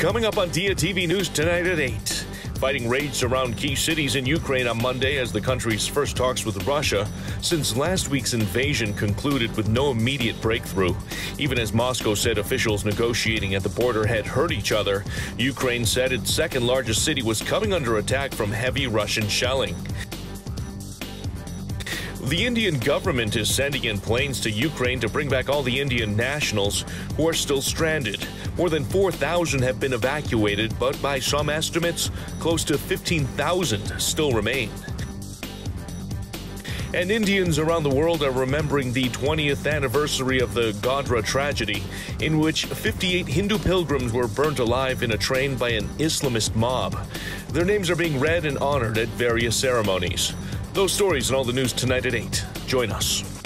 Coming up on Diya TV News tonight at 8. Fighting raged around key cities in Ukraine on Monday as the country's first talks with Russia since last week's invasion concluded with no immediate breakthrough. Even as Moscow said officials negotiating at the border had hurt each other, Ukraine said its second largest city was coming under attack from heavy Russian shelling. The Indian government is sending in planes to Ukraine to bring back all the Indian nationals who are still stranded. More than 4,000 have been evacuated, but by some estimates, close to 15,000 still remain. And Indians around the world are remembering the 20th anniversary of the Godhra tragedy, in which 58 Hindu pilgrims were burnt alive in a train by an Islamist mob. Their names are being read and honored at various ceremonies. Those stories and all the news tonight at 8. Join us.